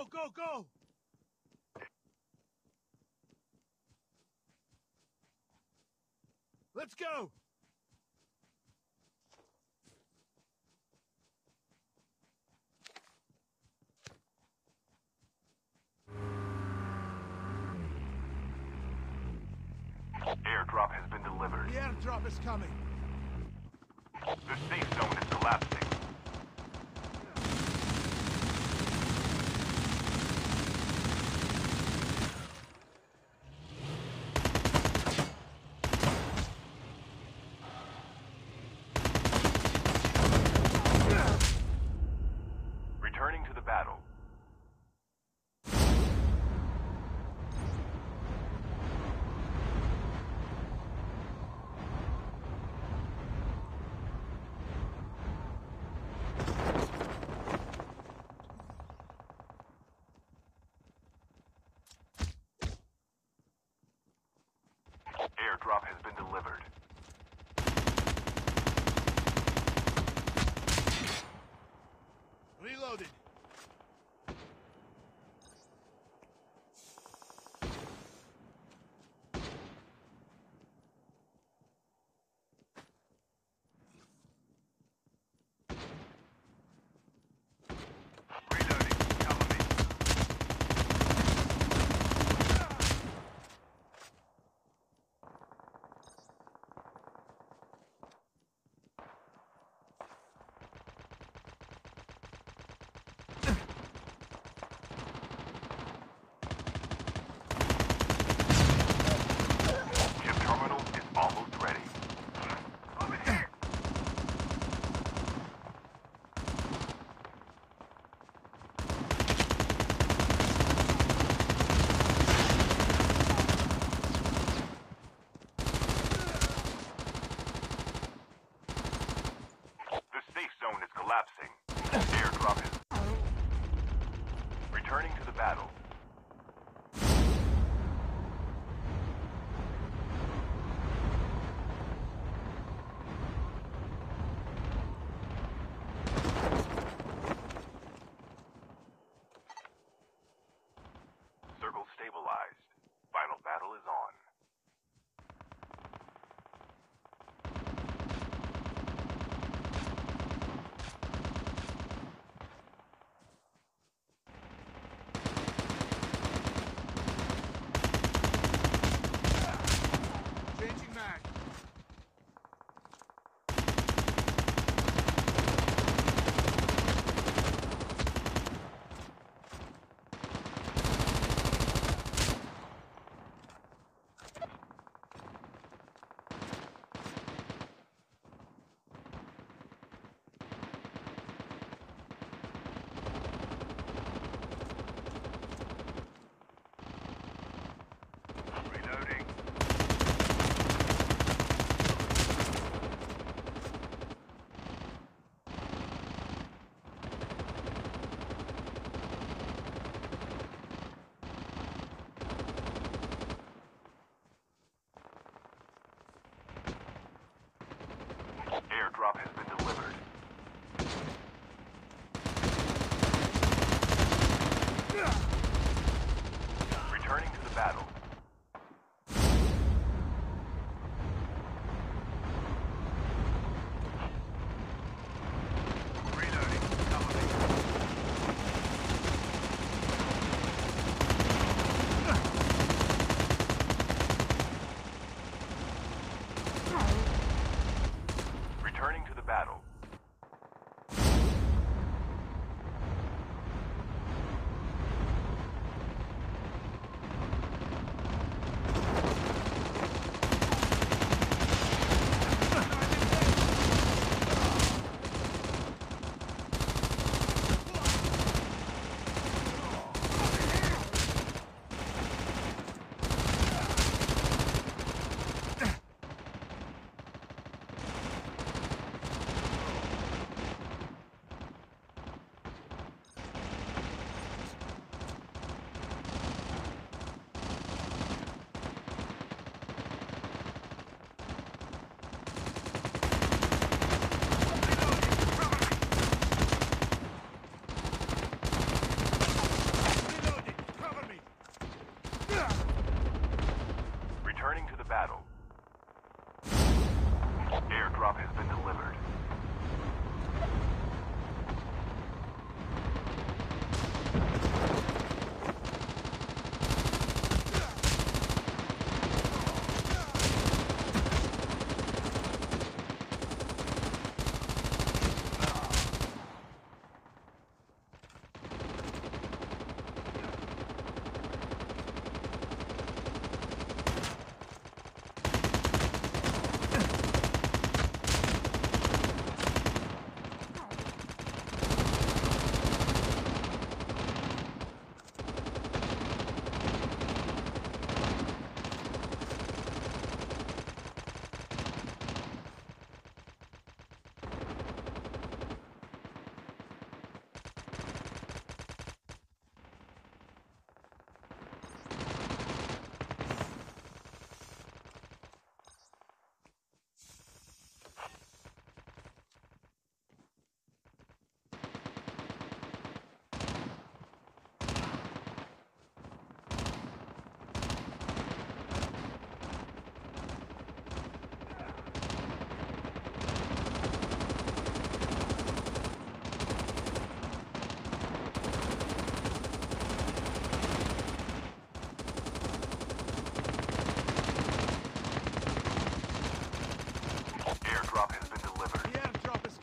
Go, go, go! Let's go! Airdrop has been delivered. The airdrop is coming. battle.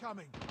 coming.